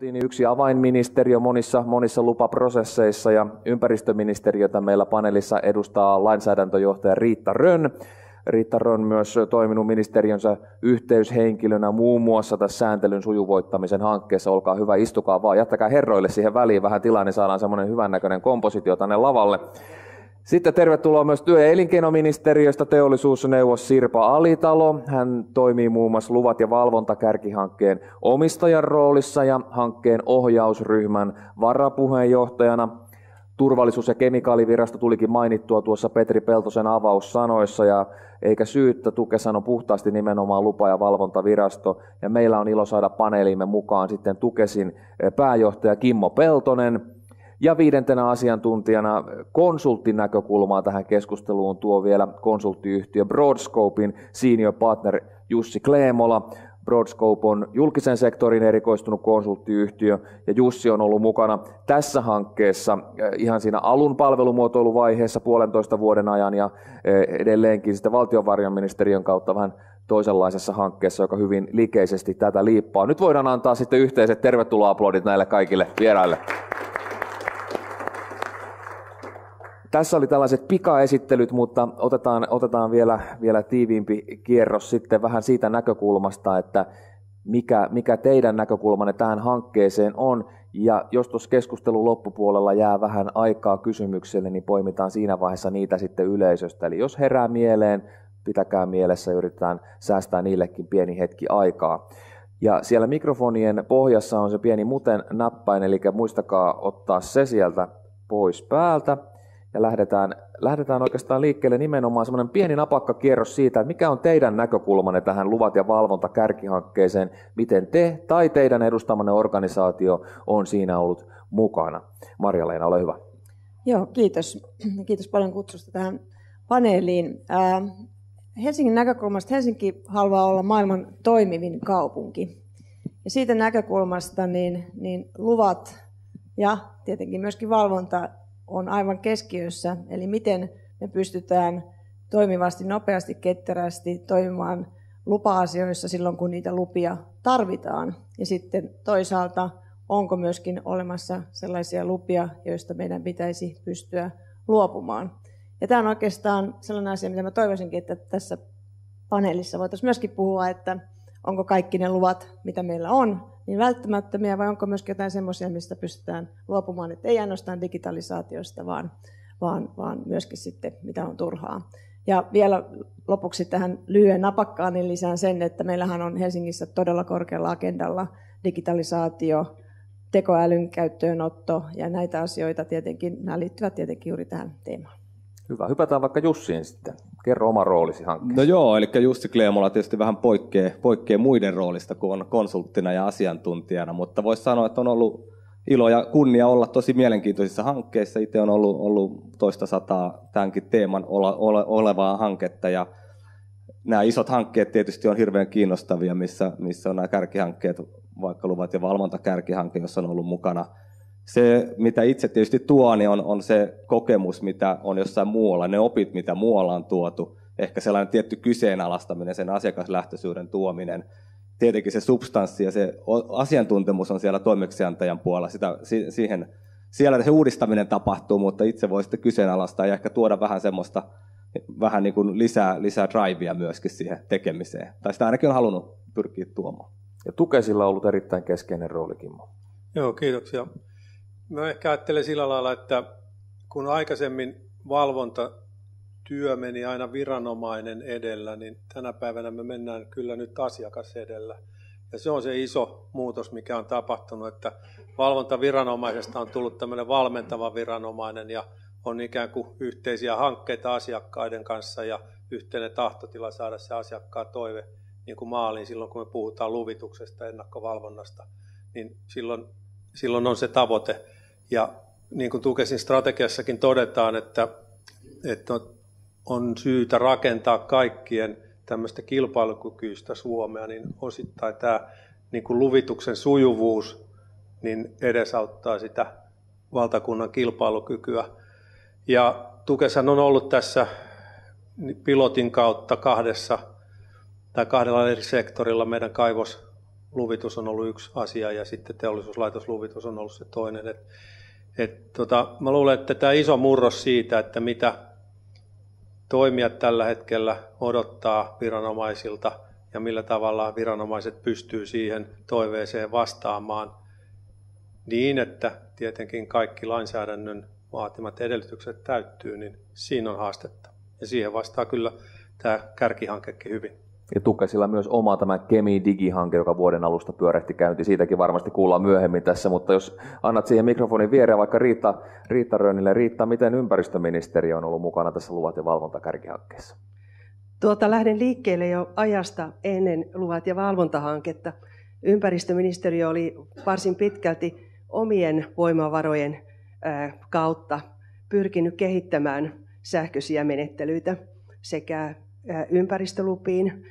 kuultiin, niin yksi avainministeriö monissa, monissa lupaprosesseissa ja ympäristöministeriötä meillä paneelissa edustaa lainsäädäntöjohtaja Riitta Rönn. Riitta Rönn myös toiminut ministeriönsä yhteyshenkilönä muun muassa tässä sääntelyn sujuvoittamisen hankkeessa. Olkaa hyvä, istukaa vaan, jättäkää herroille siihen väliin vähän tilaa, niin saadaan semmoinen hyvännäköinen kompositio tänne lavalle. Sitten tervetuloa myös työ- ja elinkeinoministeriöstä teollisuusneuvos Sirpa Alitalo. Hän toimii muun muassa luvat- ja valvontakärkihankkeen omistajan roolissa ja hankkeen ohjausryhmän varapuheenjohtajana. Turvallisuus- ja kemikaalivirasto tulikin mainittua tuossa Petri Peltosen avaussanoissa ja eikä syyttä, Tukesan on puhtaasti nimenomaan lupa- ja valvontavirasto ja meillä on ilo saada paneeliimme mukaan sitten Tukesin pääjohtaja Kimmo Peltonen, ja viidentenä asiantuntijana konsulttinäkökulmaa tähän keskusteluun tuo vielä konsulttiyhtiö Broadscopein senior partner Jussi Kleemola. Broadscope on julkisen sektorin erikoistunut konsulttiyhtiö ja Jussi on ollut mukana tässä hankkeessa eh, ihan siinä alun palvelumuotoiluvaiheessa puolentoista vuoden ajan ja eh, edelleenkin sitten valtionvarjonministeriön kautta vähän toisenlaisessa hankkeessa, joka hyvin likeisesti tätä liippaa. Nyt voidaan antaa sitten yhteiset tervetuloa aplodit näille kaikille vieraille. Tässä oli tällaiset pikaesittelyt, mutta otetaan, otetaan vielä, vielä tiiviimpi kierros sitten vähän siitä näkökulmasta, että mikä, mikä teidän näkökulmanne tähän hankkeeseen on. Ja jos tuossa keskustelun loppupuolella jää vähän aikaa kysymykselle, niin poimitaan siinä vaiheessa niitä sitten yleisöstä. Eli jos herää mieleen, pitäkää mielessä, yritetään säästää niillekin pieni hetki aikaa. Ja siellä mikrofonien pohjassa on se pieni muten nappain, eli muistakaa ottaa se sieltä pois päältä ja lähdetään, lähdetään oikeastaan liikkeelle nimenomaan semmoinen pieni napakka kierros siitä, että mikä on teidän näkökulmanne tähän luvat ja valvonta kärkihankkeeseen, miten te tai teidän edustamanne organisaatio on siinä ollut mukana. Marja-Leena, ole hyvä. Joo, kiitos. Kiitos paljon kutsusta tähän paneeliin. Helsingin näkökulmasta Helsinki haluaa olla maailman toimivin kaupunki. Ja siitä näkökulmasta niin, niin luvat ja tietenkin myöskin valvonta on aivan keskiössä, eli miten me pystytään toimivasti, nopeasti, ketterästi toimimaan lupa-asioissa silloin, kun niitä lupia tarvitaan. Ja sitten toisaalta, onko myöskin olemassa sellaisia lupia, joista meidän pitäisi pystyä luopumaan. Ja tämä on oikeastaan sellainen asia, mitä mä toivoisinkin, että tässä paneelissa voitaisiin myöskin puhua, että onko kaikki ne luvat, mitä meillä on, niin välttämättömiä vai onko myös jotain semmoisia, mistä pystytään luopumaan, että ei ainoastaan digitalisaatiosta, vaan, vaan, vaan myöskin sitten mitä on turhaa. Ja vielä lopuksi tähän lyhyen napakkaan niin lisään sen, että meillähän on Helsingissä todella korkealla agendalla digitalisaatio, tekoälyn käyttöönotto ja näitä asioita tietenkin, nämä liittyvät tietenkin juuri tähän teemaan. Hyvä. Hypätään vaikka Jussiin sitten. Kerro oma roolisi hankkeessa. No joo, eli Jussi Kleemola tietysti vähän poikkeaa, poikkeaa muiden roolista kuin on konsulttina ja asiantuntijana, mutta voisi sanoa, että on ollut ilo ja kunnia olla tosi mielenkiintoisissa hankkeissa. Itse on ollut, ollut toista sataa tämänkin teeman ole, ole, olevaa hanketta ja nämä isot hankkeet tietysti on hirveän kiinnostavia, missä, missä on nämä kärkihankkeet, vaikka luvat ja valvontakärkihanke, jossa on ollut mukana – se, mitä itse tietysti tuo, niin on, on se kokemus, mitä on jossain muualla, ne opit, mitä muualla on tuotu. Ehkä sellainen tietty kyseenalaistaminen, sen asiakaslähtöisyyden tuominen. Tietenkin se substanssi ja se asiantuntemus on siellä toimeksiantajan puolella. Sitä, siihen, siellä se uudistaminen tapahtuu, mutta itse voi sitten kyseenalaistaa ja ehkä tuoda vähän semmoista vähän niin kuin lisää, lisää drivea myöskin siihen tekemiseen. Tai sitä ainakin on halunnut pyrkiä tuomaan. Ja Tukesilla on ollut erittäin keskeinen rooli, Kimmo. Joo, kiitoksia. Mä ehkä ajattelen sillä lailla, että kun aikaisemmin valvontatyö meni aina viranomainen edellä, niin tänä päivänä me mennään kyllä nyt asiakas edellä. Ja se on se iso muutos, mikä on tapahtunut, että valvontaviranomaisesta on tullut tämmöinen valmentava viranomainen ja on ikään kuin yhteisiä hankkeita asiakkaiden kanssa ja yhteinen tahtotila saada se asiakkaan toive niin kuin maaliin silloin, kun me puhutaan luvituksesta, ennakkovalvonnasta, niin silloin, silloin on se tavoite. Ja niin kuin Tukesin strategiassakin todetaan, että, että on syytä rakentaa kaikkien tämmöistä kilpailukykyistä Suomea, niin osittain tämä niin kuin luvituksen sujuvuus niin edesauttaa sitä valtakunnan kilpailukykyä. Ja Tukeshan on ollut tässä pilotin kautta kahdessa tai kahdella eri sektorilla meidän kaivos, luvitus on ollut yksi asia ja sitten teollisuuslaitosluvitus on ollut se toinen. Et, et, tota, mä luulen, että tämä iso murros siitä, että mitä toimijat tällä hetkellä odottaa viranomaisilta ja millä tavalla viranomaiset pystyy siihen toiveeseen vastaamaan niin, että tietenkin kaikki lainsäädännön vaatimat edellytykset täyttyy, niin siinä on haastetta. Ja siihen vastaa kyllä tämä kärkihankekin hyvin. Ja Tukesilla myös oma tämä Kemi Digi-hanke, joka vuoden alusta pyörähti käynti. Siitäkin varmasti kuullaan myöhemmin tässä, mutta jos annat siihen mikrofonin viereen vaikka Riitta, Riitta Rönnille. Riitta, miten ympäristöministeriö on ollut mukana tässä luvat ja valvontakärkihankkeessa? Tuota, lähden liikkeelle jo ajasta ennen luvat ja valvontahanketta. Ympäristöministeriö oli varsin pitkälti omien voimavarojen kautta pyrkinyt kehittämään sähköisiä menettelyitä sekä ympäristölupiin,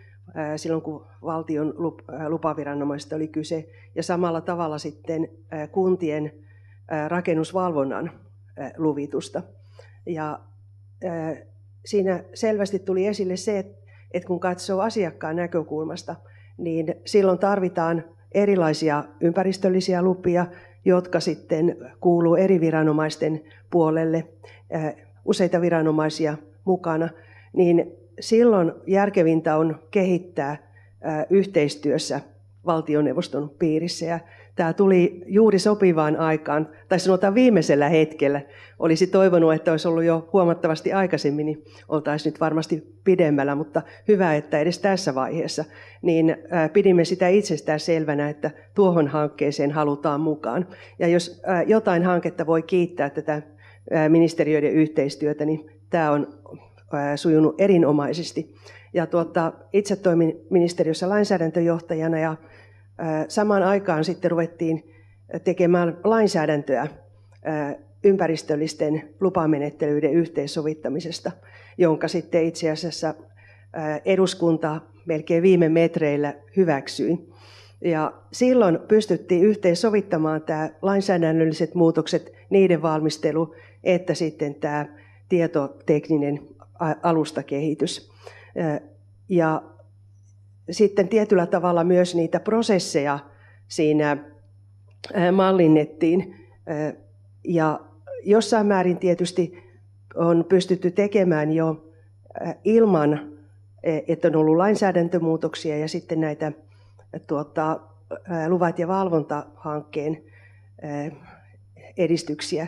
silloin kun valtion lupaviranomaista oli kyse, ja samalla tavalla sitten kuntien rakennusvalvonnan luvitusta. Ja siinä selvästi tuli esille se, että kun katsoo asiakkaan näkökulmasta, niin silloin tarvitaan erilaisia ympäristöllisiä lupia, jotka sitten kuuluu eri viranomaisten puolelle, useita viranomaisia mukana, niin silloin järkevintä on kehittää yhteistyössä valtioneuvoston piirissä. Ja tämä tuli juuri sopivaan aikaan, tai sanotaan viimeisellä hetkellä. Olisi toivonut, että olisi ollut jo huomattavasti aikaisemmin, niin oltaisiin nyt varmasti pidemmällä, mutta hyvä, että edes tässä vaiheessa. Niin pidimme sitä itsestään selvänä, että tuohon hankkeeseen halutaan mukaan. Ja jos jotain hanketta voi kiittää tätä ministeriöiden yhteistyötä, niin tämä on sujunut erinomaisesti. Ja tuota, itse toimin ministeriössä lainsäädäntöjohtajana ja samaan aikaan sitten ruvettiin tekemään lainsäädäntöä ympäristöllisten lupamenettelyiden yhteensovittamisesta, jonka sitten itse asiassa eduskunta melkein viime metreillä hyväksyi. Ja silloin pystyttiin yhteensovittamaan tämä lainsäädännölliset muutokset, niiden valmistelu, että sitten tämä tietotekninen alustakehitys. Ja sitten tietyllä tavalla myös niitä prosesseja siinä mallinnettiin. Ja jossain määrin tietysti on pystytty tekemään jo ilman, e, että on ollut lainsäädäntömuutoksia ja sitten näitä tuota, luvat- ja valvontahankkeen edistyksiä.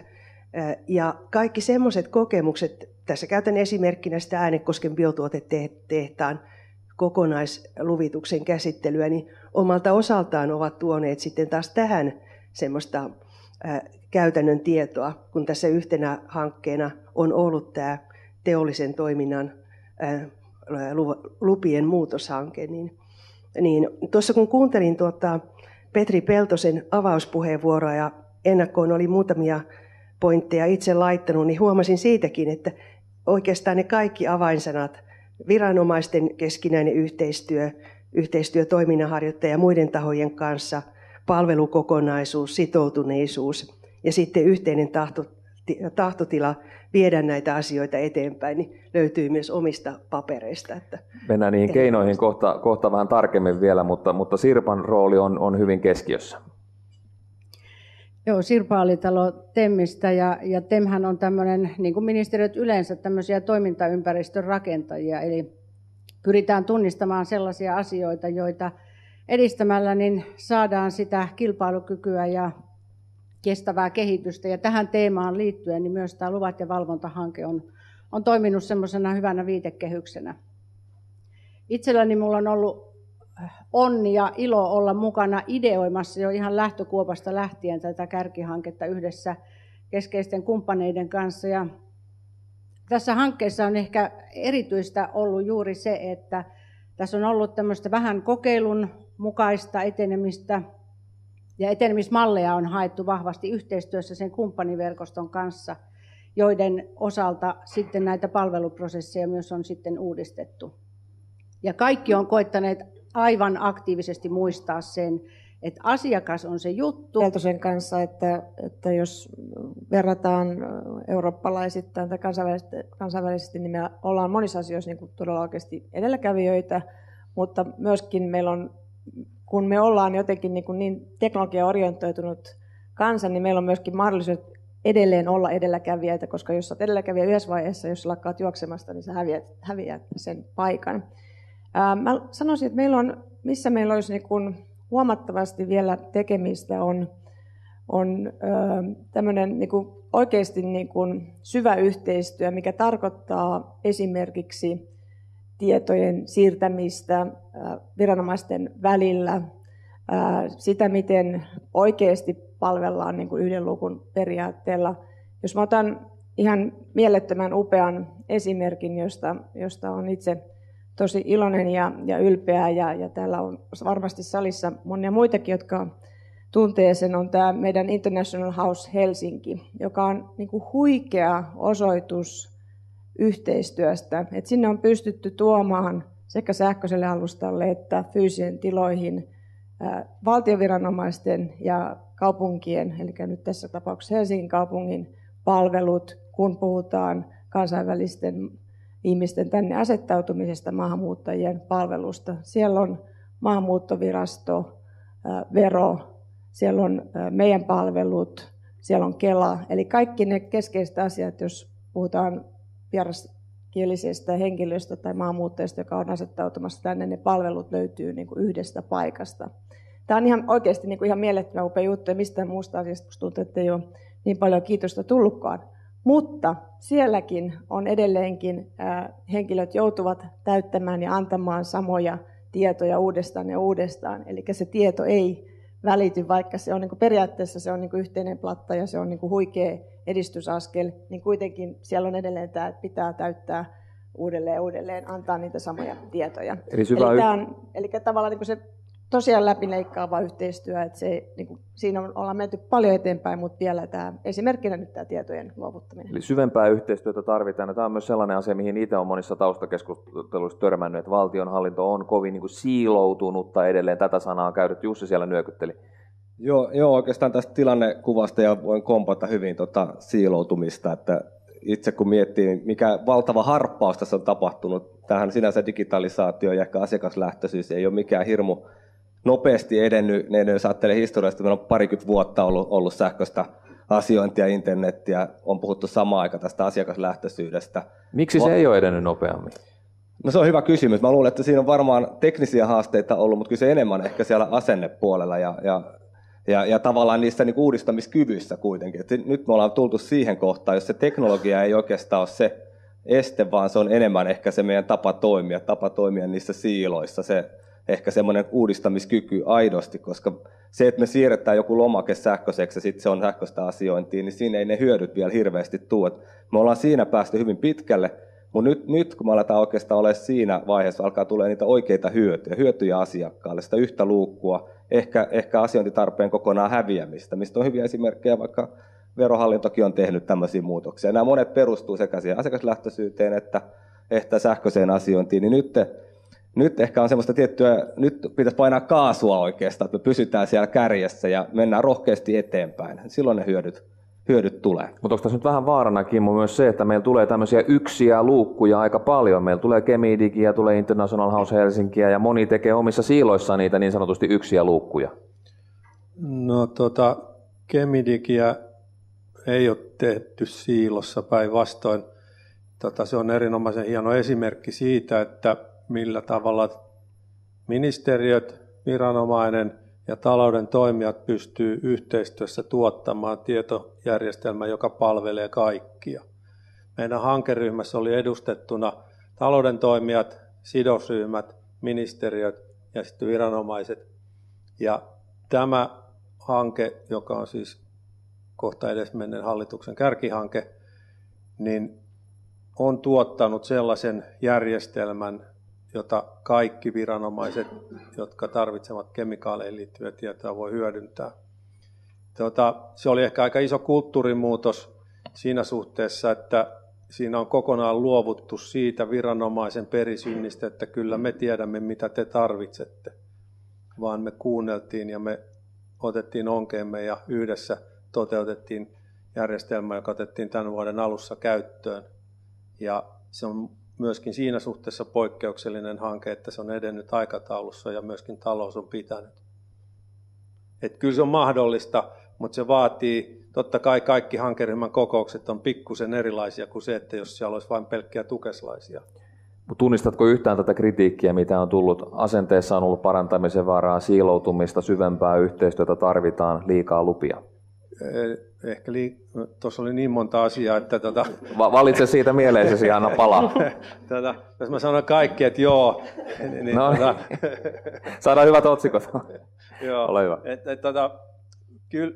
Ja kaikki semmoiset kokemukset, tässä käytän esimerkkinä sitä Äänekosken biotuotetehtaan kokonaisluvituksen käsittelyä, niin omalta osaltaan ovat tuoneet sitten taas tähän semmoista käytännön tietoa, kun tässä yhtenä hankkeena on ollut tämä teollisen toiminnan lupien muutoshanke, niin, niin tuossa kun kuuntelin tuota Petri Peltosen avauspuheenvuoroa ja ennakkoon oli muutamia pointteja itse laittanut, niin huomasin siitäkin, että oikeastaan ne kaikki avainsanat, viranomaisten keskinäinen yhteistyö, yhteistyö toiminnanharjoittaja muiden tahojen kanssa, palvelukokonaisuus, sitoutuneisuus ja sitten yhteinen tahto, tahtotila viedä näitä asioita eteenpäin, niin löytyy myös omista papereista. Että Mennään niihin keinoihin kohta, kohta vähän tarkemmin vielä, mutta, mutta Sirpan rooli on, on hyvin keskiössä. Joo, Sirpa Alitalo Temmistä ja, ja Temhän on tämmöinen, niin kuin ministeriöt yleensä, tämmöisiä toimintaympäristön rakentajia, eli pyritään tunnistamaan sellaisia asioita, joita edistämällä niin saadaan sitä kilpailukykyä ja kestävää kehitystä. Ja tähän teemaan liittyen niin myös tämä luvat- ja valvontahanke on, on toiminut semmoisena hyvänä viitekehyksenä. Itselläni minulla on ollut onni ja ilo olla mukana ideoimassa jo ihan lähtökuopasta lähtien tätä kärkihanketta yhdessä keskeisten kumppaneiden kanssa. Ja tässä hankkeessa on ehkä erityistä ollut juuri se, että tässä on ollut tämmöistä vähän kokeilun mukaista etenemistä ja etenemismalleja on haettu vahvasti yhteistyössä sen kumppaniverkoston kanssa, joiden osalta sitten näitä palveluprosesseja myös on sitten uudistettu. Ja kaikki on koettaneet aivan aktiivisesti muistaa sen, että asiakas on se juttu. Peltosen kanssa, että, että jos verrataan eurooppalaisittain tai kansainvälisesti, kansainvälisesti, niin me ollaan monissa asioissa niin kuin todella oikeasti edelläkävijöitä, mutta myöskin meillä on kun me ollaan jotenkin niin, niin teknologia-orientoitunut kansa, niin meillä on myöskin mahdollisuus edelleen olla edelläkävijöitä, koska jos olet edelläkävijä yhdessä vaiheessa, jos lakkaat juoksemasta, niin sä häviät, häviät sen paikan. Mä sanoisin, että meillä on, missä meillä olisi niin kuin huomattavasti vielä tekemistä, on, on tämmöinen niin kuin oikeasti niin kuin syvä yhteistyö, mikä tarkoittaa esimerkiksi tietojen siirtämistä viranomaisten välillä, sitä miten oikeasti palvellaan niin kuin yhden lukun periaatteella. Jos mä otan ihan mielettömän upean esimerkin, josta, josta on itse tosi iloinen ja, ja ylpeä, ja, ja täällä on varmasti salissa monia muitakin, jotka tuntee sen, on tämä meidän International House Helsinki, joka on niin kuin huikea osoitus yhteistyöstä. Et sinne on pystytty tuomaan sekä sähköiselle alustalle että fyysisen tiloihin valtioviranomaisten ja kaupunkien, eli nyt tässä tapauksessa Helsingin kaupungin palvelut, kun puhutaan kansainvälisten ihmisten tänne asettautumisesta maahanmuuttajien palvelusta. Siellä on maahanmuuttovirasto, vero, siellä on meidän palvelut, siellä on Kela. Eli kaikki ne keskeiset asiat, jos puhutaan vieraskielisestä henkilöstä tai maahanmuuttajista, joka on asettautumassa tänne, ne palvelut löytyy niin kuin yhdestä paikasta. Tämä on ihan oikeasti niin kuin ihan mielettömän upea juttu ja mistään muusta asiasta tuntuu, että ei ole niin paljon kiitosta tullutkaan. Mutta sielläkin on edelleenkin henkilöt joutuvat täyttämään ja antamaan samoja tietoja uudestaan ja uudestaan. Eli se tieto ei välity, vaikka se on niin kuin periaatteessa se on niin kuin yhteinen platta ja se on niin kuin huikea edistysaskel, niin kuitenkin siellä on edelleen tämä, että pitää täyttää uudelleen ja uudelleen, antaa niitä samoja tietoja. Eli, eli, tämä on, eli tavallaan niin kuin se tosiaan läpileikkaava yhteistyö, että se, niin kuin, siinä on, ollaan menty paljon eteenpäin, mutta vielä tämä, esimerkkinä nyt tämä tietojen luovuttaminen. Eli syvempää yhteistyötä tarvitaan, ja tämä on myös sellainen asia, mihin itse olen monissa taustakeskusteluissa törmännyt, että valtionhallinto on kovin niin kuin siiloutunutta edelleen, tätä sanaa on käytetty, Jussi siellä nyökytteli. Joo, joo, oikeastaan tästä tilannekuvasta ja voin kompata hyvin tota siiloutumista, että itse kun miettii, mikä valtava harppaus tässä on tapahtunut, tähän sinänsä digitalisaatio ja ehkä asiakaslähtöisyys ei ole mikään hirmu nopeasti edennyt, ne, jos ajattelee historiasta, meillä on parikymmentä vuotta ollut, ollut sähköistä asiointia, internettiä, on puhuttu samaan aikaan tästä asiakaslähtöisyydestä. Miksi se ei ole edennyt nopeammin? No se on hyvä kysymys. Mä luulen, että siinä on varmaan teknisiä haasteita ollut, mutta kyllä se enemmän ehkä siellä asennepuolella ja, ja, ja, ja tavallaan niissä niin uudistamiskyvyissä kuitenkin. Et nyt me ollaan tultu siihen kohtaan, jos se teknologia ei oikeastaan ole se este, vaan se on enemmän ehkä se meidän tapa toimia, tapa toimia niissä siiloissa, se ehkä semmoinen uudistamiskyky aidosti, koska se, että me siirretään joku lomake sähköiseksi ja sitten se on sähköistä asiointia, niin siinä ei ne hyödyt vielä hirveästi tule. Me ollaan siinä päästy hyvin pitkälle, mutta nyt, nyt kun me aletaan oikeastaan olla siinä vaiheessa, alkaa tulee niitä oikeita hyötyjä, hyötyjä asiakkaalle, sitä yhtä luukkua, ehkä, ehkä asiointitarpeen kokonaan häviämistä, mistä on hyviä esimerkkejä, vaikka verohallintokin on tehnyt tämmöisiä muutoksia. Nämä monet perustuu sekä siihen asiakaslähtöisyyteen että, että sähköiseen asiointiin, niin nyt nyt ehkä on semmoista tiettyä, nyt pitäisi painaa kaasua oikeastaan, että me pysytään siellä kärjessä ja mennään rohkeasti eteenpäin. Silloin ne hyödyt, hyödyt tulee. Mutta onko tässä nyt vähän vaarana, Kimmo, myös se, että meillä tulee tämmöisiä yksiä luukkuja aika paljon. Meillä tulee Kemidigia, tulee International House Helsinkiä ja moni tekee omissa siiloissaan niitä niin sanotusti yksiä luukkuja. No tota, Kemidigia ei ole tehty siilossa päinvastoin. Tota, se on erinomaisen hieno esimerkki siitä, että millä tavalla ministeriöt, viranomainen ja talouden toimijat pystyy yhteistyössä tuottamaan tietojärjestelmä, joka palvelee kaikkia. Meidän hankeryhmässä oli edustettuna talouden toimijat, sidosryhmät, ministeriöt ja sitten viranomaiset. Ja tämä hanke, joka on siis kohta edesmenneen hallituksen kärkihanke, niin on tuottanut sellaisen järjestelmän, jota kaikki viranomaiset, jotka tarvitsevat kemikaaleihin liittyviä tietoa, voi hyödyntää. Tuota, se oli ehkä aika iso kulttuurimuutos siinä suhteessa, että siinä on kokonaan luovuttu siitä viranomaisen perisynnistä, että kyllä me tiedämme, mitä te tarvitsette, vaan me kuunneltiin ja me otettiin onkeemme ja yhdessä toteutettiin järjestelmä, joka otettiin tämän vuoden alussa käyttöön. Ja se on myöskin siinä suhteessa poikkeuksellinen hanke, että se on edennyt aikataulussa ja myöskin talous on pitänyt. Et kyllä se on mahdollista, mutta se vaatii, totta kai kaikki hankeryhmän kokoukset on pikkusen erilaisia kuin se, että jos siellä olisi vain pelkkiä tukeslaisia. Tunnistatko yhtään tätä kritiikkiä, mitä on tullut? Asenteessa on ollut parantamisen varaa, siiloutumista, syvempää yhteistyötä tarvitaan, liikaa lupia. Eh, ehkä li... tuossa oli niin monta asiaa, että... Tota... Valitse siitä mieleisesi, anna palaa. tota, jos mä sanon kaikki, että joo, niin... No, tota... Saadaan hyvät otsikot. joo, Ole hyvä. Et, et, tota, kyllä,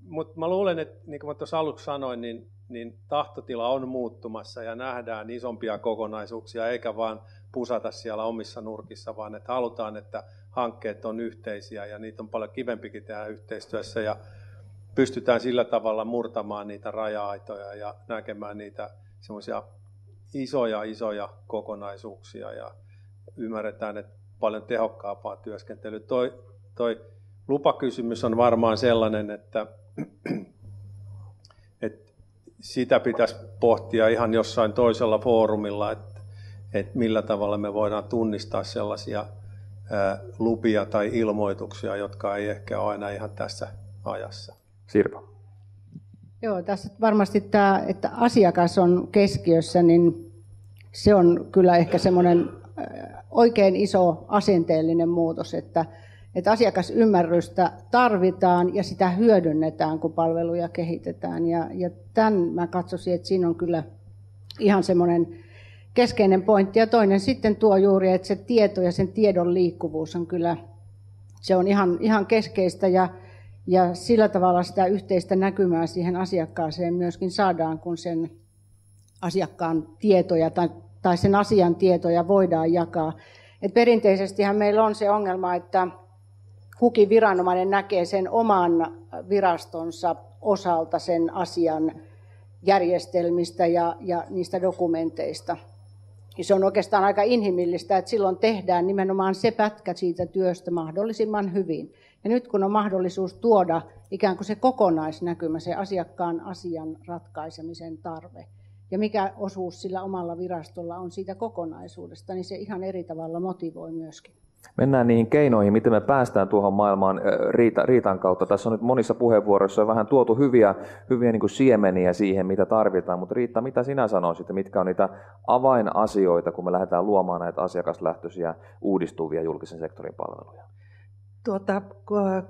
mutta mä luulen, että niin kuin mä tuossa aluksi sanoin, niin, niin tahtotila on muuttumassa ja nähdään isompia kokonaisuuksia, eikä vaan pusata siellä omissa nurkissa, vaan että halutaan, että hankkeet on yhteisiä ja niitä on paljon kivempikin tehdä yhteistyössä ja pystytään sillä tavalla murtamaan niitä raja-aitoja ja näkemään niitä semmoisia isoja, isoja kokonaisuuksia ja ymmärretään, että paljon tehokkaampaa työskentelyä. Toi, toi lupakysymys on varmaan sellainen, että, että sitä pitäisi pohtia ihan jossain toisella foorumilla, että, että millä tavalla me voidaan tunnistaa sellaisia lupia tai ilmoituksia, jotka ei ehkä ole aina ihan tässä ajassa. Sirpa. Joo, tässä varmasti tämä, että asiakas on keskiössä, niin se on kyllä ehkä semmoinen oikein iso asenteellinen muutos, että, että asiakasymmärrystä tarvitaan ja sitä hyödynnetään, kun palveluja kehitetään. Ja, ja tämän mä katsoisin, että siinä on kyllä ihan semmoinen keskeinen pointti. Ja toinen sitten tuo juuri, että se tieto ja sen tiedon liikkuvuus on kyllä, se on ihan, ihan keskeistä. Ja, ja sillä tavalla sitä yhteistä näkymää siihen asiakkaaseen myöskin saadaan, kun sen asiakkaan tietoja tai, tai sen asian tietoja voidaan jakaa. Et perinteisestihän meillä on se ongelma, että kukin viranomainen näkee sen oman virastonsa osalta sen asian järjestelmistä ja, ja niistä dokumenteista. Ja se on oikeastaan aika inhimillistä, että silloin tehdään nimenomaan se pätkä siitä työstä mahdollisimman hyvin. Ja nyt kun on mahdollisuus tuoda ikään kuin se kokonaisnäkymä, se asiakkaan asian ratkaisemisen tarve, ja mikä osuus sillä omalla virastolla on siitä kokonaisuudesta, niin se ihan eri tavalla motivoi myöskin. Mennään niihin keinoihin, miten me päästään tuohon maailmaan riita, riitan kautta. Tässä on nyt monissa puheenvuoroissa vähän tuotu hyviä, hyviä niin kuin siemeniä siihen, mitä tarvitaan, mutta Riitta, mitä sinä sanoisit, mitkä on niitä avainasioita, kun me lähdetään luomaan näitä asiakaslähtöisiä uudistuvia julkisen sektorin palveluja? Tuota,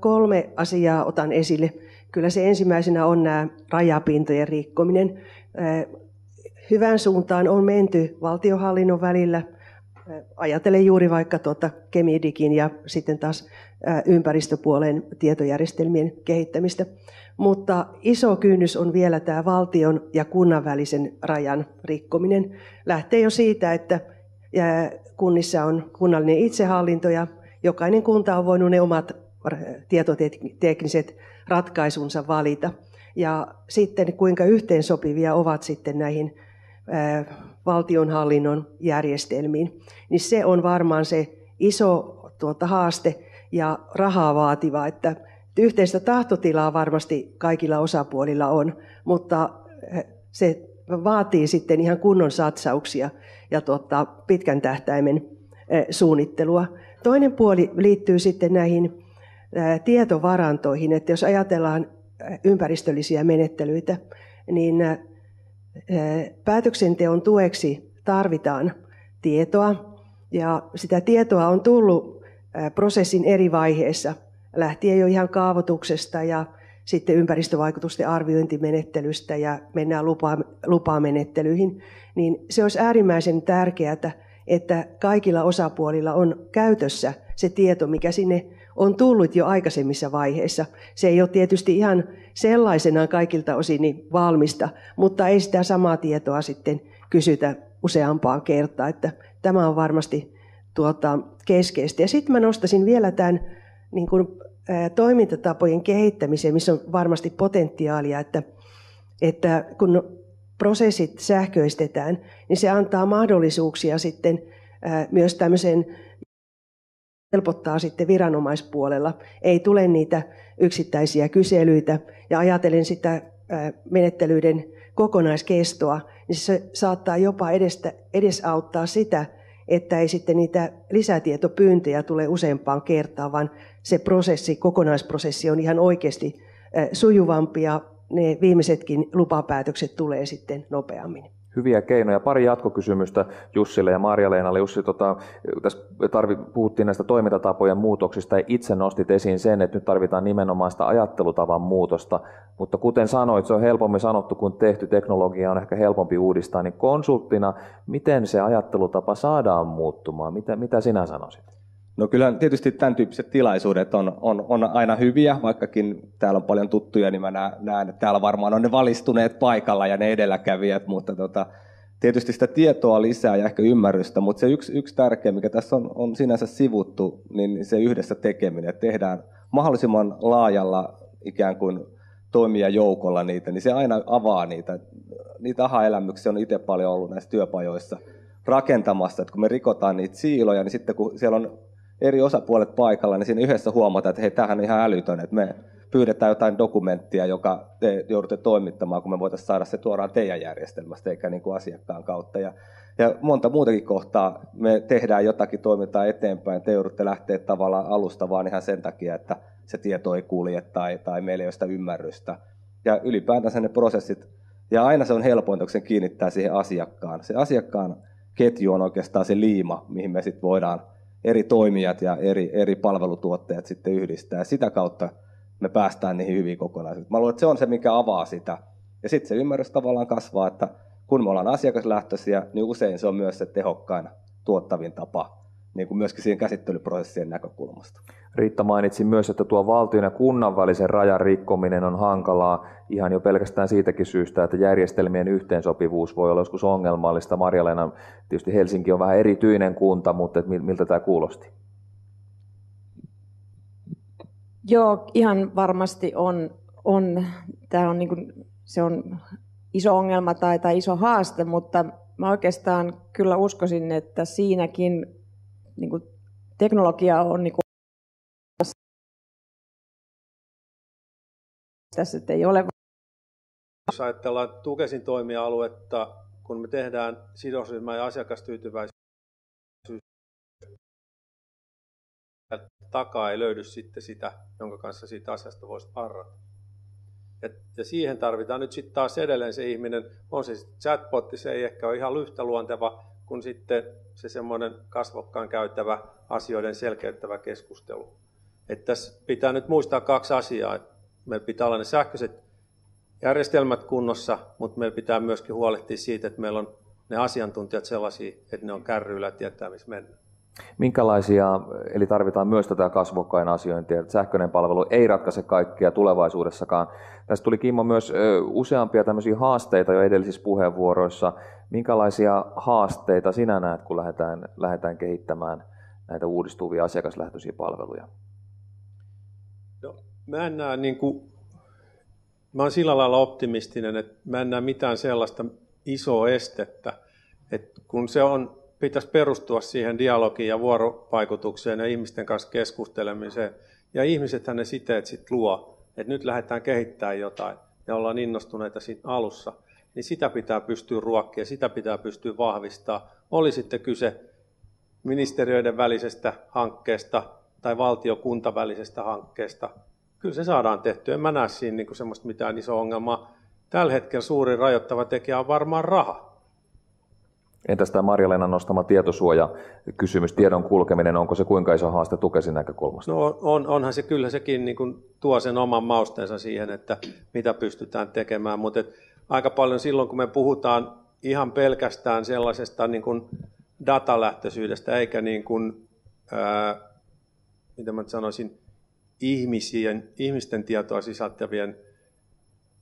kolme asiaa otan esille. Kyllä se ensimmäisenä on nämä rajapintojen rikkominen. Hyvän suuntaan on menty valtiohallinnon välillä. Ajatellen juuri vaikka tuota Kemidikin ja sitten taas ympäristöpuolen tietojärjestelmien kehittämistä. Mutta iso kynnys on vielä tämä valtion ja kunnan välisen rajan rikkominen. Lähtee jo siitä, että kunnissa on kunnallinen itsehallinto ja jokainen kunta on voinut ne omat tietotekniset ratkaisunsa valita. Ja sitten kuinka yhteensopivia ovat sitten näihin valtionhallinnon järjestelmiin, niin se on varmaan se iso tuota, haaste ja rahaa vaativa, että yhteistä tahtotilaa varmasti kaikilla osapuolilla on, mutta se vaatii sitten ihan kunnon satsauksia ja tuota, pitkän tähtäimen suunnittelua. Toinen puoli liittyy sitten näihin tietovarantoihin, että jos ajatellaan ympäristöllisiä menettelyitä, niin päätöksenteon tueksi tarvitaan tietoa, ja sitä tietoa on tullut prosessin eri vaiheissa, lähtien jo ihan kaavoituksesta ja sitten ympäristövaikutusten arviointimenettelystä ja mennään lupa, lupamenettelyihin, niin se olisi äärimmäisen tärkeää, että kaikilla osapuolilla on käytössä se tieto, mikä sinne on tullut jo aikaisemmissa vaiheissa. Se ei ole tietysti ihan sellaisenaan kaikilta osin valmista, mutta ei sitä samaa tietoa sitten kysytä useampaan kertaan. Että tämä on varmasti tuota, keskeistä. Ja sitten mä nostaisin vielä tämän niin kuin, ä, toimintatapojen kehittämiseen, missä on varmasti potentiaalia, että, että kun prosessit sähköistetään, niin se antaa mahdollisuuksia sitten myös tämmöisen helpottaa sitten viranomaispuolella. Ei tule niitä yksittäisiä kyselyitä ja ajatellen sitä menettelyiden kokonaiskestoa, niin se saattaa jopa edestä, edesauttaa sitä, että ei sitten niitä lisätietopyyntöjä tule useampaan kertaan, vaan se prosessi, kokonaisprosessi on ihan oikeasti sujuvampi ja ne viimeisetkin lupapäätökset tulee sitten nopeammin hyviä keinoja. Pari jatkokysymystä Jussille ja Marja-Leenalle. Jussi, tota, tässä tarvi, puhuttiin näistä toimintatapojen muutoksista ja itse nostit esiin sen, että nyt tarvitaan nimenomaan sitä ajattelutavan muutosta. Mutta kuten sanoit, se on helpommin sanottu kuin tehty. Teknologia on ehkä helpompi uudistaa. Niin konsulttina, miten se ajattelutapa saadaan muuttumaan? Mitä, mitä sinä sanoisit? No kyllä tietysti tämän tyyppiset tilaisuudet on, on, on aina hyviä, vaikkakin täällä on paljon tuttuja, niin mä näen, että täällä varmaan on ne valistuneet paikalla ja ne edelläkävijät, mutta tota, tietysti sitä tietoa lisää ja ehkä ymmärrystä, mutta se yksi, yksi tärkeä, mikä tässä on, on sinänsä sivuttu, niin se yhdessä tekeminen, että tehdään mahdollisimman laajalla ikään kuin toimijajoukolla niitä, niin se aina avaa niitä. Niitä aha-elämyksiä on itse paljon ollut näissä työpajoissa rakentamassa, että kun me rikotaan niitä siiloja, niin sitten kun siellä on eri osapuolet paikalla, niin siinä yhdessä huomataan, että hei, tämähän on ihan älytön, että me pyydetään jotain dokumenttia, joka te joudutte toimittamaan, kun me voitaisiin saada se tuoraan teidän järjestelmästä, eikä niin kuin asiakkaan kautta. Ja, ja monta muutakin kohtaa me tehdään jotakin toimintaa eteenpäin, te joudutte lähteä tavallaan alusta vaan ihan sen takia, että se tieto ei kulje tai, tai meillä ei ole sitä ymmärrystä. Ja ylipäätänsä ne prosessit, ja aina se on helpointa, kun sen kiinnittää siihen asiakkaan. Se asiakkaan ketju on oikeastaan se liima, mihin me sitten voidaan eri toimijat ja eri, eri palvelutuottajat sitten yhdistää. Sitä kautta me päästään niihin hyviin kokonaisuuksiin. Mä luulen, että se on se, mikä avaa sitä. Ja sitten se ymmärrys tavallaan kasvaa, että kun me ollaan asiakaslähtöisiä, niin usein se on myös se tehokkain tuottavin tapa niin kuin myöskin siihen käsittelyprosessien näkökulmasta. Riitta mainitsi myös, että tuo valtion ja kunnan välisen rajan rikkominen on hankalaa ihan jo pelkästään siitäkin syystä, että järjestelmien yhteensopivuus voi olla joskus ongelmallista. Marjalena, tietysti Helsinki on vähän erityinen kunta, mutta miltä tämä kuulosti? Joo, ihan varmasti on. on tämä on niin kuin, se on iso ongelma tai, tai iso haaste, mutta mä oikeastaan kyllä uskoisin, että siinäkin niin kuin, teknologia on niin kuin, tässä ei ole. Jos ajatellaan Tukesin toimialuetta, kun me tehdään sidosryhmä- ja asiakastyytyväisyys, takaa ei löydy sitten sitä, jonka kanssa siitä asiasta voisi parrata. Ja, ja siihen tarvitaan nyt sitten taas edelleen se ihminen, on se chatbotti, se ei ehkä ole ihan yhtä luonteva kuin sitten se semmoinen kasvokkaan käyttävä asioiden selkeyttävä keskustelu. Että tässä pitää nyt muistaa kaksi asiaa. Meillä pitää olla ne sähköiset järjestelmät kunnossa, mutta meillä pitää myöskin huolehtia siitä, että meillä on ne asiantuntijat sellaisia, että ne on kärryillä ja tietää, missä mennään. Minkälaisia, eli tarvitaan myös tätä kasvokkain asiointia, että sähköinen palvelu ei ratkaise kaikkia tulevaisuudessakaan. Tästä tuli Kimmo myös useampia tämmöisiä haasteita jo edellisissä puheenvuoroissa. Minkälaisia haasteita sinä näet, kun lähdetään, lähdetään kehittämään näitä uudistuvia asiakaslähtöisiä palveluja? No, mä en näe niin kuin, mä olen sillä lailla optimistinen, että mä en näe mitään sellaista isoa estettä, että kun se on pitäisi perustua siihen dialogiin ja vuorovaikutukseen ja ihmisten kanssa keskustelemiseen. Ja ihmisethän ne siteet sitten luo, että nyt lähdetään kehittämään jotain ja ollaan innostuneita siinä alussa. Niin sitä pitää pystyä ruokkia, sitä pitää pystyä vahvistaa. Oli sitten kyse ministeriöiden välisestä hankkeesta tai valtiokunta välisestä hankkeesta. Kyllä se saadaan tehtyä. En mä näe siinä niin semmoista mitään isoa ongelmaa. Tällä hetkellä suurin rajoittava tekijä on varmaan raha Entäs tämä Marja-Leena nostama tietosuoja kysymys, tiedon kulkeminen, onko se kuinka iso haaste tukesin näkökulmasta? No on, onhan se kyllä sekin niin kuin tuo sen oman mausteensa siihen, että mitä pystytään tekemään, mutta aika paljon silloin kun me puhutaan ihan pelkästään sellaisesta niin kuin datalähtöisyydestä eikä niin kuin, ää, mitä mä sanoisin, ihmisien, ihmisten tietoa sisältävien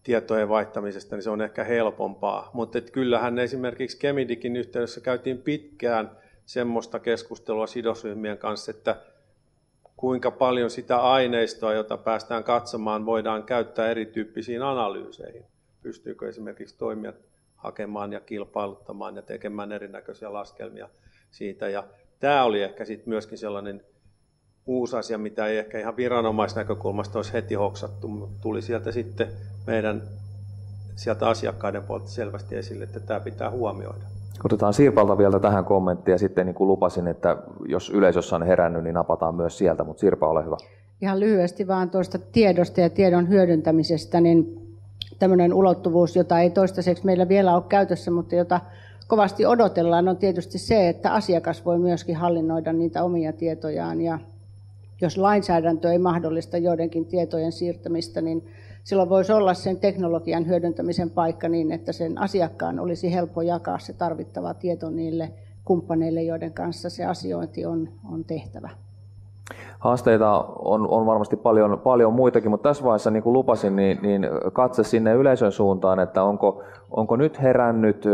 tietojen vaihtamisesta, niin se on ehkä helpompaa. Mutta kyllähän esimerkiksi Kemidikin yhteydessä käytiin pitkään semmoista keskustelua sidosryhmien kanssa, että kuinka paljon sitä aineistoa, jota päästään katsomaan, voidaan käyttää erityyppisiin analyyseihin. Pystyykö esimerkiksi toimijat hakemaan ja kilpailuttamaan ja tekemään erinäköisiä laskelmia siitä. Ja tämä oli ehkä sitten myöskin sellainen uusi asia, mitä ei ehkä ihan viranomaisnäkökulmasta olisi heti hoksattu, mutta tuli sieltä sitten meidän sieltä asiakkaiden puolelta selvästi esille, että tämä pitää huomioida. Otetaan Sirpalta vielä tähän kommenttia. Sitten niin kuin lupasin, että jos yleisössä on herännyt, niin napataan myös sieltä. Mutta Sirpa, ole hyvä. Ihan lyhyesti vaan tuosta tiedosta ja tiedon hyödyntämisestä, niin tämmöinen ulottuvuus, jota ei toistaiseksi meillä vielä ole käytössä, mutta jota kovasti odotellaan, on tietysti se, että asiakas voi myöskin hallinnoida niitä omia tietojaan. Ja jos lainsäädäntö ei mahdollista joidenkin tietojen siirtämistä, niin silloin voisi olla sen teknologian hyödyntämisen paikka niin, että sen asiakkaan olisi helppo jakaa se tarvittava tieto niille kumppaneille, joiden kanssa se asiointi on, on tehtävä. Haasteita on, on varmasti paljon, paljon muitakin, mutta tässä vaiheessa, niin kuin lupasin, niin, niin katse sinne yleisön suuntaan, että onko, onko nyt herännyt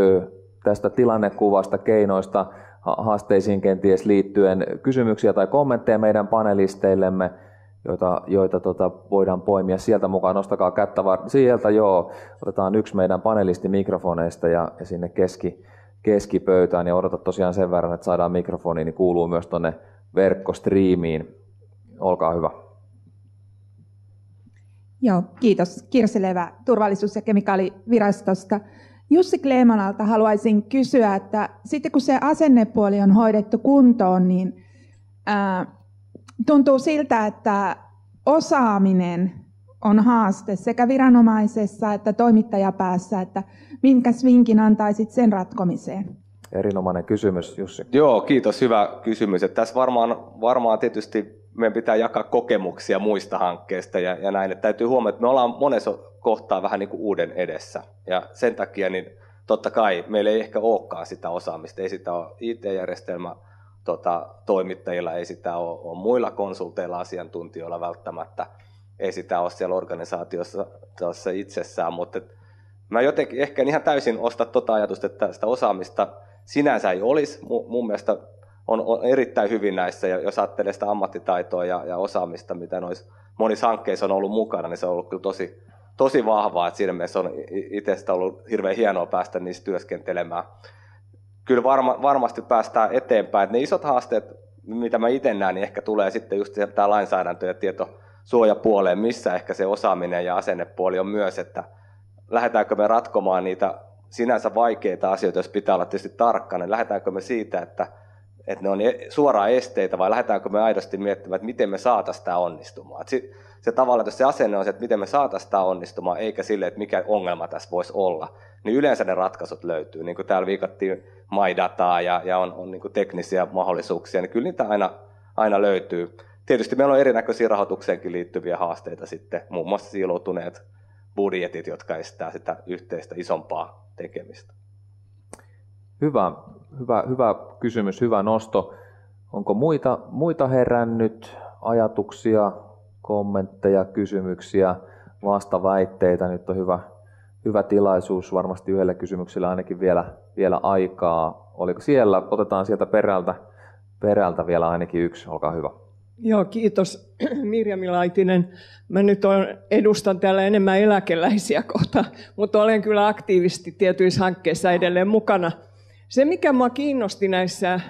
tästä tilannekuvasta, keinoista, haasteisiin kenties liittyen kysymyksiä tai kommentteja meidän panelisteillemme, joita, joita tota, voidaan poimia sieltä mukaan. Nostakaa kättä var- sieltä, joo. Otetaan yksi meidän panelisti mikrofoneista ja, ja sinne keski, keskipöytään ja odota tosiaan sen verran, että saadaan mikrofoni, niin kuuluu myös tuonne verkkostriimiin. Olkaa hyvä. Joo, kiitos. Kirsi Levä, turvallisuus- ja kemikaalivirastosta. Jussi Kleemanalta haluaisin kysyä, että sitten kun se asennepuoli on hoidettu kuntoon, niin ää, tuntuu siltä, että osaaminen on haaste sekä viranomaisessa että toimittajapäässä, että minkä vinkin antaisit sen ratkomiseen? Erinomainen kysymys, Jussi. Joo, kiitos. Hyvä kysymys. Että tässä varmaan, varmaan tietysti meidän pitää jakaa kokemuksia muista hankkeista ja, ja näin. Että täytyy huomata, että me ollaan monessa kohtaa vähän niin kuin uuden edessä. Ja sen takia niin totta kai meillä ei ehkä olekaan sitä osaamista. Ei sitä ole IT-järjestelmä tota, toimittajilla, ei sitä ole, ole muilla konsulteilla, asiantuntijoilla välttämättä. Ei sitä ole siellä organisaatiossa itsessään, mutta mä jotenkin ehkä ihan täysin osta tota ajatusta, että sitä osaamista sinänsä ei olisi. Mun mielestä on, on erittäin hyvin näissä, ja jos ajattelee sitä ammattitaitoa ja, ja osaamista, mitä noissa monissa hankkeissa on ollut mukana, niin se on ollut kyllä tosi, tosi vahvaa, että siinä mielessä on itsestä ollut hirveän hienoa päästä niissä työskentelemään. Kyllä varma, varmasti päästään eteenpäin. Ne isot haasteet, mitä mä itse näen, niin ehkä tulee sitten just tämä lainsäädäntö ja tietosuojapuoleen, missä ehkä se osaaminen ja asennepuoli on myös, että lähdetäänkö me ratkomaan niitä sinänsä vaikeita asioita, jos pitää olla tietysti tarkkana, niin lähdetäänkö me siitä, että, että ne on e-, suoraan esteitä vai lähdetäänkö me aidosti miettimään, että miten me saataisiin tämä onnistumaan. Se, se tavallaan, että se asenne on se, että miten me saataisiin tämä onnistumaan, eikä sille, että mikä ongelma tässä voisi olla, niin yleensä ne ratkaisut löytyy. Niin kuin täällä viikattiin MyDataa ja, ja on, on niin kuin teknisiä mahdollisuuksia, niin kyllä niitä aina, aina löytyy. Tietysti meillä on erinäköisiä rahoitukseenkin liittyviä haasteita sitten, muun muassa siiloutuneet budjetit, jotka estää sitä yhteistä isompaa tekemistä. Hyvä, hyvä, hyvä kysymys, hyvä nosto. Onko muita, muita herännyt ajatuksia, kommentteja, kysymyksiä, vastaväitteitä? Nyt on hyvä, hyvä tilaisuus varmasti yhdelle kysymykselle ainakin vielä, vielä aikaa. Oliko siellä? Otetaan sieltä perältä, perältä vielä ainakin yksi. Olkaa hyvä. Joo, kiitos Mirja Laitinen. Mä nyt on, edustan täällä enemmän eläkeläisiä kohta, mutta olen kyllä aktiivisesti tietyissä hankkeissa edelleen mukana. Se, mikä minua kiinnosti näissä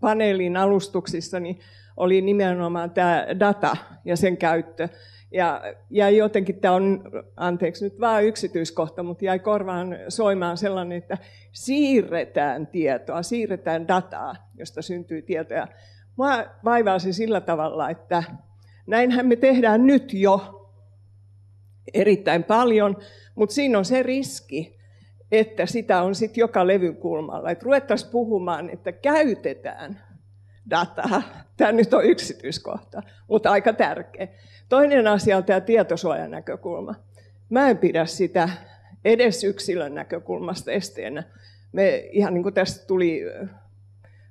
paneelin alustuksissa, niin oli nimenomaan tämä data ja sen käyttö. Ja, ja jotenkin tämä on, anteeksi nyt vähän yksityiskohta, mutta jäi korvaan soimaan sellainen, että siirretään tietoa, siirretään dataa, josta syntyy tietoja. Mua vaivaa se sillä tavalla, että näinhän me tehdään nyt jo erittäin paljon, mutta siinä on se riski, että sitä on sitten joka levyn kulmalla. Että ruvettaisiin puhumaan, että käytetään dataa. Tämä nyt on yksityiskohta, mutta aika tärkeä. Toinen asia on tämä tietosuojan näkökulma. Mä en pidä sitä edes yksilön näkökulmasta esteenä. Me, ihan niin kuin tästä tuli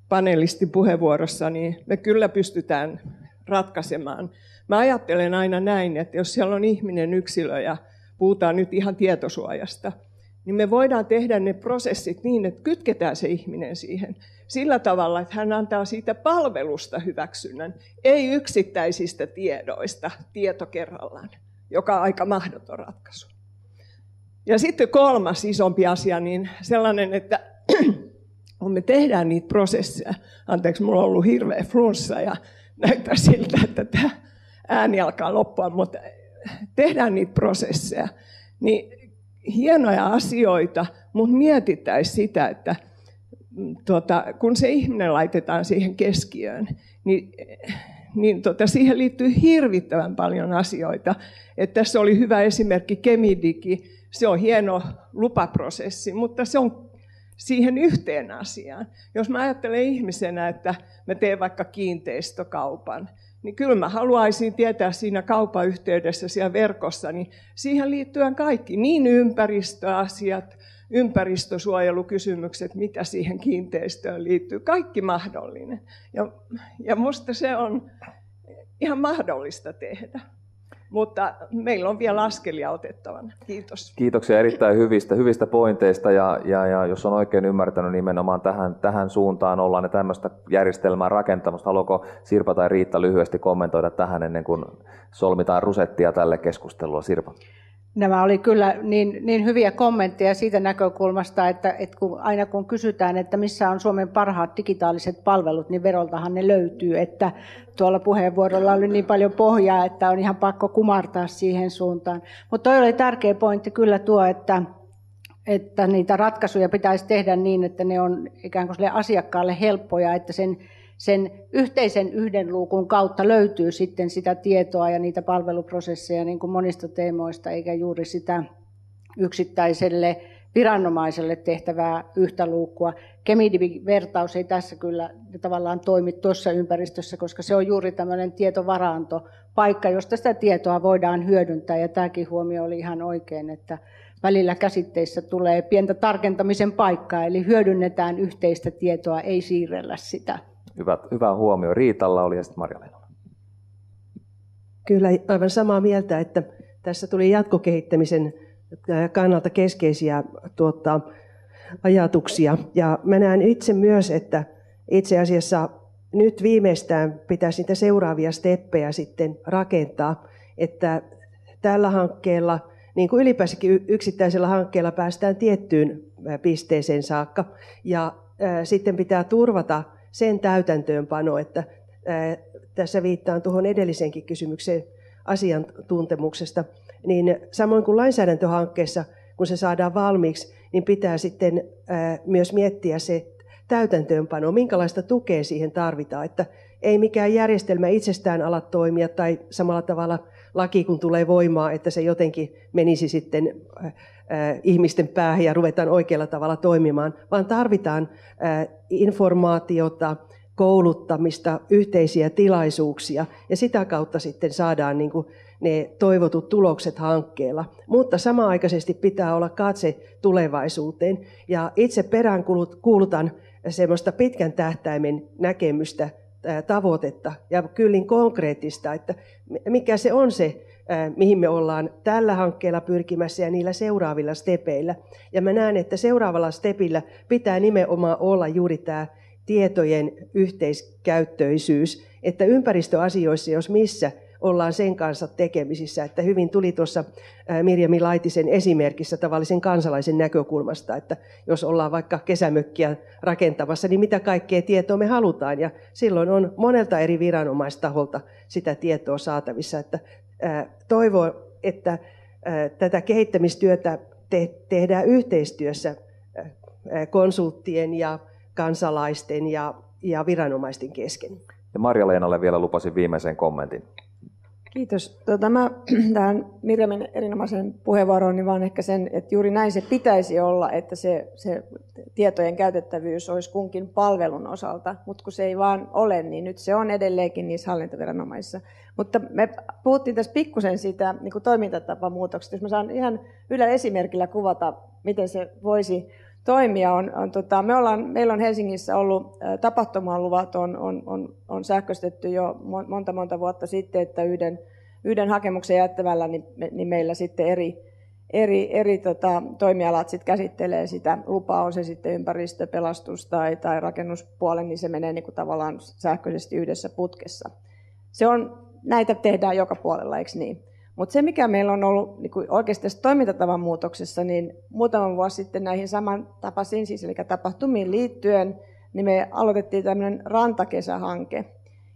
panelistin puheenvuorossa, niin me kyllä pystytään ratkaisemaan. Mä ajattelen aina näin, että jos siellä on ihminen yksilö ja puhutaan nyt ihan tietosuojasta, niin me voidaan tehdä ne prosessit niin, että kytketään se ihminen siihen sillä tavalla, että hän antaa siitä palvelusta hyväksynnän, ei yksittäisistä tiedoista tieto kerrallaan, joka on aika mahdoton ratkaisu. Ja sitten kolmas isompi asia, niin sellainen, että kun me tehdään niitä prosesseja, anteeksi, mulla on ollut hirveä flunssa ja näyttää siltä, että tämä ääni alkaa loppua, mutta tehdään niitä prosesseja, niin hienoja asioita, mutta mietittäisiin sitä, että mm, tuota, kun se ihminen laitetaan siihen keskiöön, niin, niin tuota, siihen liittyy hirvittävän paljon asioita. Et tässä oli hyvä esimerkki Kemidigi, se on hieno lupaprosessi, mutta se on siihen yhteen asiaan. Jos mä ajattelen ihmisenä, että mä teen vaikka kiinteistökaupan, niin kyllä mä haluaisin tietää siinä kaupayhteydessä siellä verkossa, niin siihen liittyen kaikki, niin ympäristöasiat, ympäristösuojelukysymykset, mitä siihen kiinteistöön liittyy, kaikki mahdollinen. Ja, ja musta se on ihan mahdollista tehdä. Mutta meillä on vielä askelia otettavana. Kiitos. Kiitoksia erittäin hyvistä, hyvistä pointeista ja, ja, ja jos on oikein ymmärtänyt nimenomaan tähän, tähän suuntaan ollaan ne tämmöistä järjestelmää rakentamassa. Haluaako Sirpa tai Riitta lyhyesti kommentoida tähän ennen kuin solmitaan rusettia tälle keskustelulle? Sirpa. Nämä oli kyllä niin, niin hyviä kommentteja siitä näkökulmasta, että, että kun, aina kun kysytään, että missä on Suomen parhaat digitaaliset palvelut, niin veroltahan ne löytyy. Että tuolla puheenvuorolla oli niin paljon pohjaa, että on ihan pakko kumartaa siihen suuntaan. Mutta toi oli tärkeä pointti kyllä tuo, että, että niitä ratkaisuja pitäisi tehdä niin, että ne on ikään kuin sille asiakkaalle helppoja, että sen sen yhteisen yhden luukun kautta löytyy sitten sitä tietoa ja niitä palveluprosesseja niin kuin monista teemoista, eikä juuri sitä yksittäiselle viranomaiselle tehtävää yhtä luukua. Kemidivin-vertaus ei tässä kyllä tavallaan toimi tuossa ympäristössä, koska se on juuri tämmöinen tietovaranto, paikka, josta sitä tietoa voidaan hyödyntää. Ja tämäkin huomio oli ihan oikein, että välillä käsitteissä tulee pientä tarkentamisen paikkaa, eli hyödynnetään yhteistä tietoa, ei siirrellä sitä. Hyvä, hyvä huomio. Riitalla oli ja sitten marja Kyllä aivan samaa mieltä, että tässä tuli jatkokehittämisen kannalta keskeisiä tuota, ajatuksia. Ja mä näen itse myös, että itse asiassa nyt viimeistään pitäisi niitä seuraavia steppejä sitten rakentaa, että tällä hankkeella, niin kuin ylipäänsäkin yksittäisellä hankkeella päästään tiettyyn pisteeseen saakka, ja sitten pitää turvata sen täytäntöönpano, että tässä viittaan tuohon edelliseenkin kysymykseen asiantuntemuksesta, niin samoin kuin lainsäädäntöhankkeessa, kun se saadaan valmiiksi, niin pitää sitten myös miettiä se täytäntöönpano, minkälaista tukea siihen tarvitaan, että ei mikään järjestelmä itsestään ala toimia tai samalla tavalla laki kun tulee voimaan, että se jotenkin menisi sitten ihmisten päähän ja ruvetaan oikealla tavalla toimimaan, vaan tarvitaan informaatiota, kouluttamista, yhteisiä tilaisuuksia ja sitä kautta sitten saadaan niin kuin ne toivotut tulokset hankkeella. Mutta samaaikaisesti pitää olla katse tulevaisuuteen ja itse perään kuulutan semmoista pitkän tähtäimen näkemystä, tavoitetta ja kyllin konkreettista, että mikä se on se mihin me ollaan tällä hankkeella pyrkimässä ja niillä seuraavilla stepeillä. Ja mä näen, että seuraavalla stepillä pitää nimenomaan olla juuri tämä tietojen yhteiskäyttöisyys, että ympäristöasioissa, jos missä, ollaan sen kanssa tekemisissä. Että hyvin tuli tuossa Mirjami Laitisen esimerkissä tavallisen kansalaisen näkökulmasta, että jos ollaan vaikka kesämökkiä rakentamassa, niin mitä kaikkea tietoa me halutaan. Ja silloin on monelta eri viranomaistaholta sitä tietoa saatavissa. Että toivon, että tätä kehittämistyötä tehdään yhteistyössä konsulttien ja kansalaisten ja, ja viranomaisten kesken. Ja Marja-Leenalle vielä lupasin viimeisen kommentin. Kiitos. Tota, mä tähän Mirjamin erinomaisen puheenvuoroon, niin vaan ehkä sen, että juuri näin se pitäisi olla, että se, se tietojen käytettävyys olisi kunkin palvelun osalta, mutta kun se ei vaan ole, niin nyt se on edelleenkin niissä hallintoviranomaisissa. Mutta me puhuttiin tässä pikkusen siitä niin toimintatapamuutoksesta. Jos mä saan ihan yhdellä esimerkillä kuvata, miten se voisi toimia. On, on, tota, me ollaan, meillä on Helsingissä ollut tapahtumaluvat on, on, on, on sähköistetty jo monta monta vuotta sitten, että yhden, yhden hakemuksen jättävällä niin, niin meillä sitten eri, eri, eri tota, toimialat sit käsittelee sitä lupaa, on se sitten ympäristö, pelastus tai, tai rakennuspuoli, niin se menee niin kuin tavallaan sähköisesti yhdessä putkessa. Se on, näitä tehdään joka puolella, eikö niin? Mutta se, mikä meillä on ollut niin oikeasti tässä toimintatavan muutoksessa, niin muutama vuosi sitten näihin samantapaisiin, siis eli tapahtumiin liittyen, niin me aloitettiin tämmöinen rantakesähanke.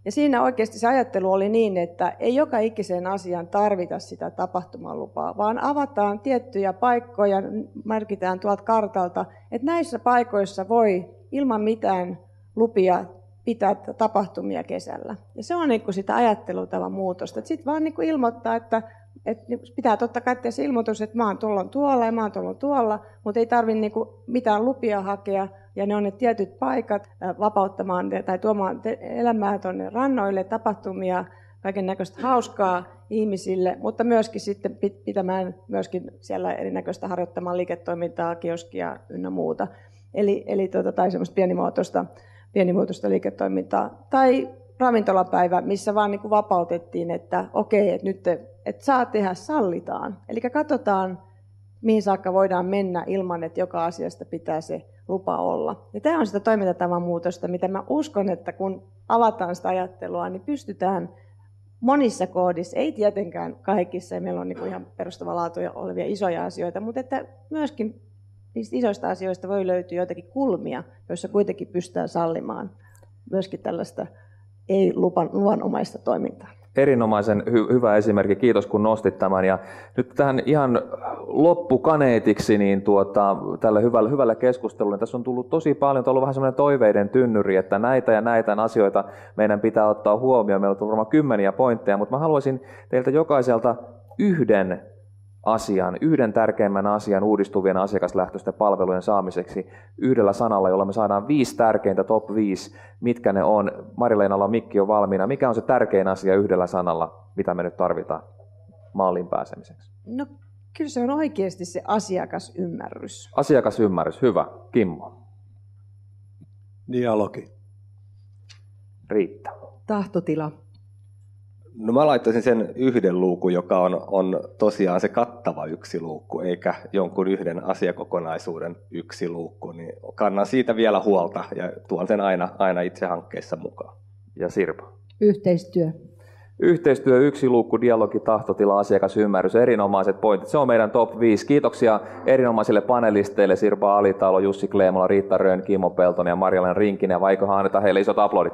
Ja siinä oikeasti se ajattelu oli niin, että ei joka ikiseen asiaan tarvita sitä tapahtumalupaa, vaan avataan tiettyjä paikkoja, merkitään tuolta kartalta, että näissä paikoissa voi ilman mitään lupia pitää tapahtumia kesällä. Ja se on niin kuin sitä ajattelutavan muutosta. Sitten vaan niin kuin ilmoittaa, että, että pitää totta kai tehdä se ilmoitus, että mä oon tuolla tuolla ja mä oon tuolla tuolla, mutta ei tarvitse niin mitään lupia hakea. Ja ne on ne tietyt paikat vapauttamaan tai tuomaan elämää tuonne rannoille, tapahtumia, kaiken näköistä hauskaa ihmisille, mutta myöskin sitten pitämään myöskin siellä erinäköistä harjoittamaan liiketoimintaa, kioskia ynnä muuta. Eli, eli tuota, tai semmoista pienimuotoista pienimuotoista liiketoimintaa. Tai ravintolapäivä, missä vaan niin kuin vapautettiin, että okei, että nyt että saa tehdä, sallitaan. Eli katsotaan, mihin saakka voidaan mennä ilman, että joka asiasta pitää se lupa olla. Ja tämä on sitä toimintatavan muutosta, mitä mä uskon, että kun avataan sitä ajattelua, niin pystytään monissa koodissa, ei tietenkään kaikissa, ja meillä on niin ihan perustavanlaatuja olevia isoja asioita, mutta että myöskin niistä isoista asioista voi löytyä joitakin kulmia, joissa kuitenkin pystytään sallimaan myöskin tällaista ei-luvan luvanomaista toimintaa. Erinomaisen hy- hyvä esimerkki, kiitos kun nostit tämän. Ja nyt tähän ihan loppukaneetiksi niin tuota, tälle hyvälle, hyvälle keskustelulle. Tässä on tullut tosi paljon, on ollut vähän semmoinen toiveiden tynnyri, että näitä ja näitä asioita meidän pitää ottaa huomioon. Meillä on varmaan kymmeniä pointteja, mutta mä haluaisin teiltä jokaiselta yhden asian, yhden tärkeimmän asian uudistuvien asiakaslähtöisten palvelujen saamiseksi yhdellä sanalla, jolla me saadaan viisi tärkeintä, top 5, mitkä ne on. Marileenalla mikki on valmiina. Mikä on se tärkein asia yhdellä sanalla, mitä me nyt tarvitaan maaliin pääsemiseksi? No kyllä se on oikeasti se asiakasymmärrys. Asiakasymmärrys, hyvä. Kimmo. Dialogi. Riittää. Tahtotila. No mä laittaisin sen yhden luukun, joka on, on tosiaan se kattava yksi luukku, eikä jonkun yhden asiakokonaisuuden yksi luukku. Niin kannan siitä vielä huolta ja tuon sen aina, aina itse hankkeessa mukaan. Ja Sirpa? Yhteistyö. Yhteistyö, yksi luukku, dialogi, tahtotila, asiakasymmärrys, erinomaiset pointit. Se on meidän top 5. Kiitoksia erinomaisille panelisteille Sirpa Alitalo, Jussi Kleemola, Riitta Rön, Kimmo Peltonen ja Marjalen Rinkinen. Ja vaikohan annetaan heille isot aplodit.